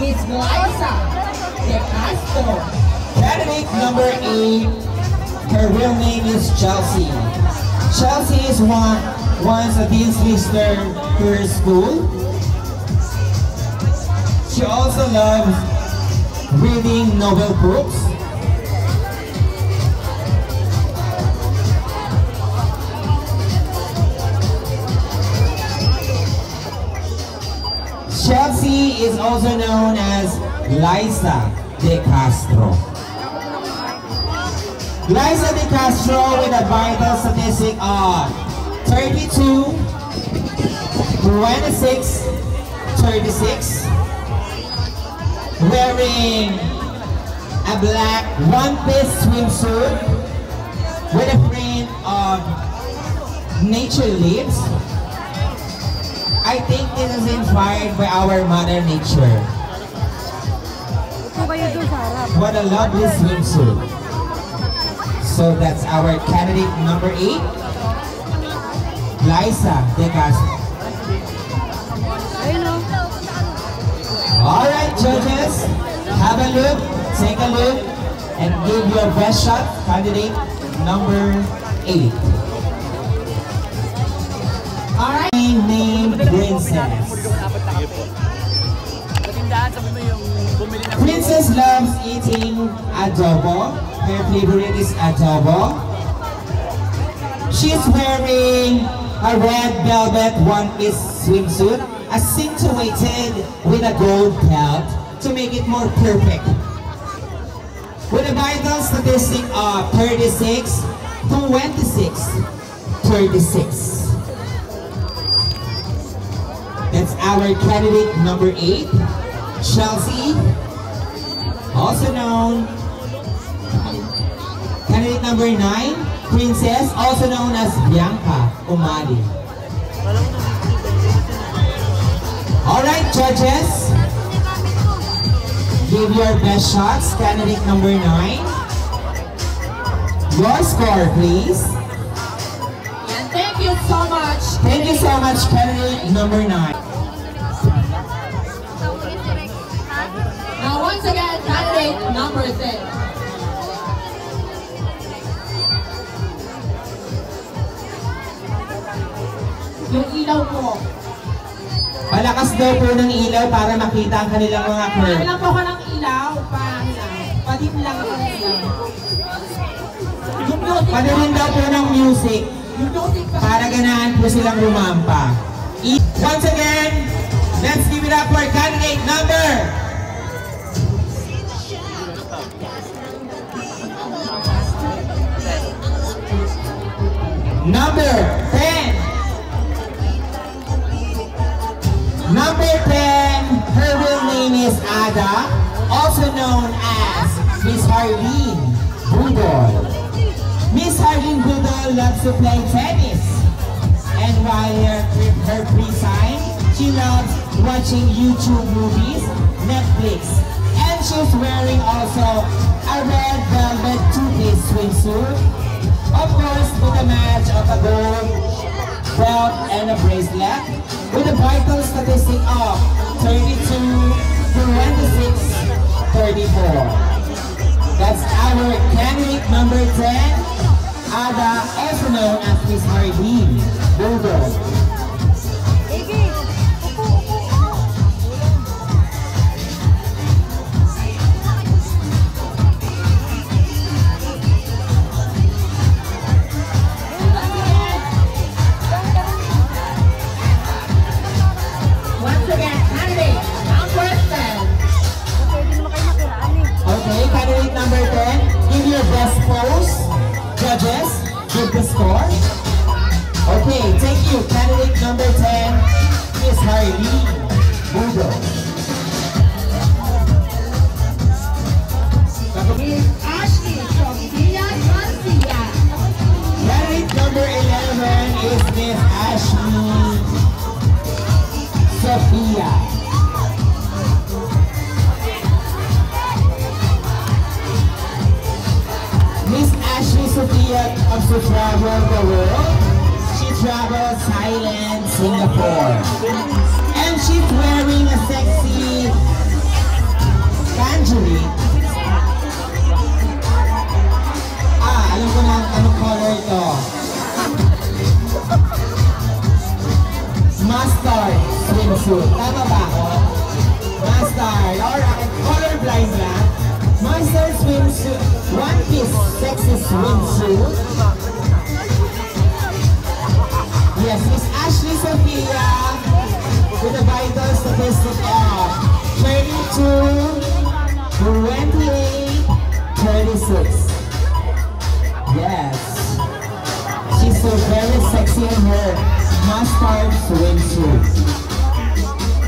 Miss Liza De Castro. Candidate number eight, her real name is Chelsea. Chelsea is one once a dean's lister to her school. She also loves reading novel books. Also known as Liza De Castro. Liza De Castro with a vital statistic of 32, 26, 36, wearing a black one-piece swimsuit with a print of nature leaves. I think this is inspired by our mother nature. What a lovely swimsuit. So that's our candidate number eight, Liza De Castro. Alright, judges, have a look, take a look, and give your best shot, candidate number eight. Alright. Name Princess. Princess loves eating adobo. Her favorite is adobo. She's wearing a red velvet one-piece swimsuit, accentuated with a gold belt to make it more perfect. With a vital statistic of 36, 26, 36. Our candidate number eight, Chelsea, also known candidate number nine, Princess, also known as Bianca Umali. All right, judges, give your best shots. Candidate number nine, your score, please. And thank you so much. Thank you so much, candidate number nine. Once again, candidate number 10. Yung ilaw po. Malakas daw po ng ilaw para makita ang kanilang mga curve. Kailan po ka ng ilaw? Pang Padim lang ako ng ilaw. Panorin daw po ng music para ganahan po silang rumampa. Once again, let's give it up for candidate number Number 10. Number 10, her real name is Ada, also known as Miss Herlene Budol. Miss Herlene Budol loves to play tennis. And while her, her free she loves watching YouTube movies, Netflix. And she's wearing also a red velvet two-piece swimsuit. Of course, with a match of a gold belt and a bracelet with a vital statistic of 32, 26, 34. That's our candidate number 10, Ada, also known as Miss Herlene Budol. Juliet comes to travel the world. She travels Thailand, Singapore. And she's wearing a sexy tangerine. Ah, alam ko na anong color ito. Mustard swimsuit. Tama ba? Yes, Miss Ashley Sophia with vital statistic of 32, 28, 36. Yes. She's so very sexy in her mustard swimsuit.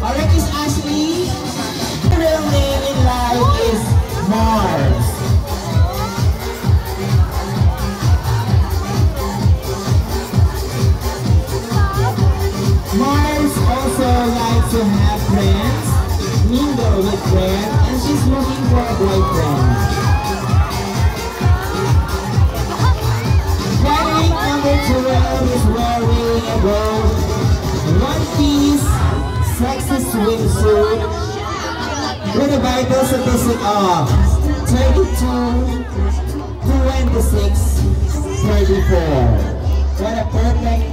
Alright, Miss Ashley. Her real name in life is Mars. 12 is wearing a gold one-piece sexy swimsuit with a vital statistic of 32, 26, 34. What a perfect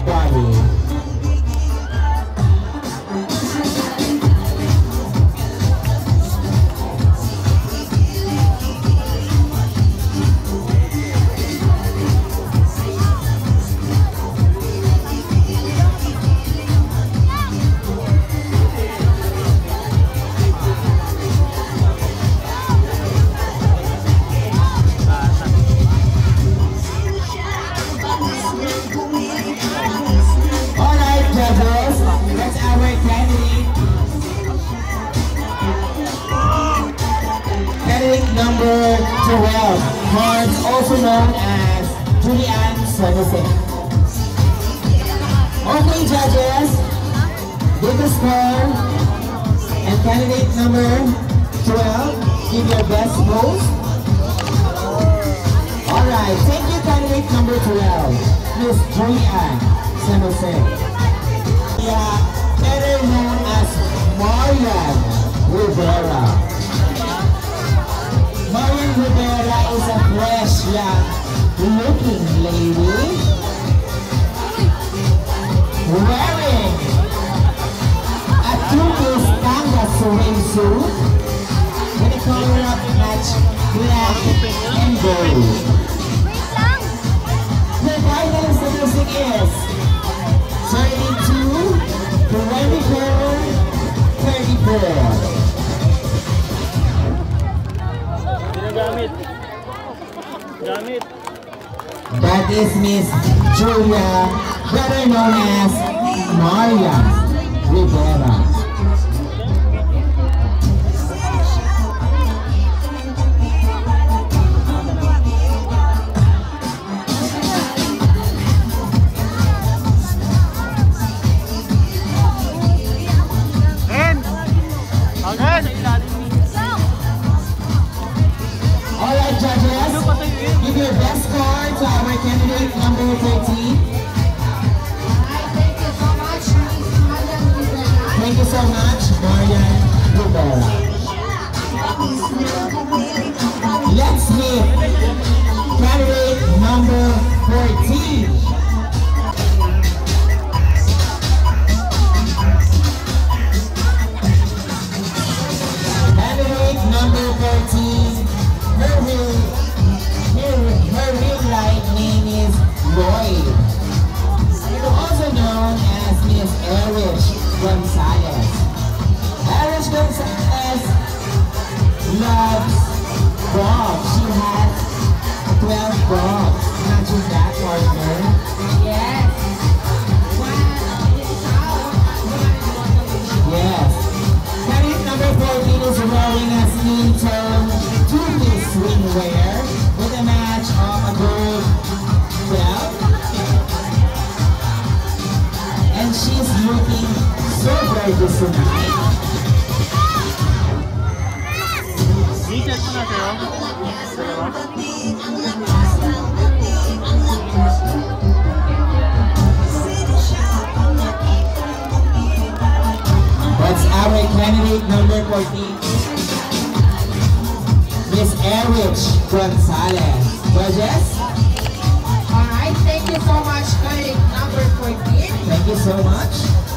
Candidate number 12, Mars, also known as Julianne Sanose. Okay, judges, give the score. And candidate number 12, give your best pose. Alright, thank you, candidate number 12, Miss Julianne Jose. Yeah, better known as Marian Rivera. Marian Rivera is a fresh, young looking lady wearing a two-piece tanga swimsuit with a color of match black and gold. The vital statistic is 32, 24, 34. Is Miss Julia, better known as Maria Rivera. So gorgeous tonight. Reset mo na sa'yo. Dalawa. That's our candidate number 14. Miss Erich Gonzales. Gorgeous? Alright, thank you so much, candidate number 14. Thank you so much.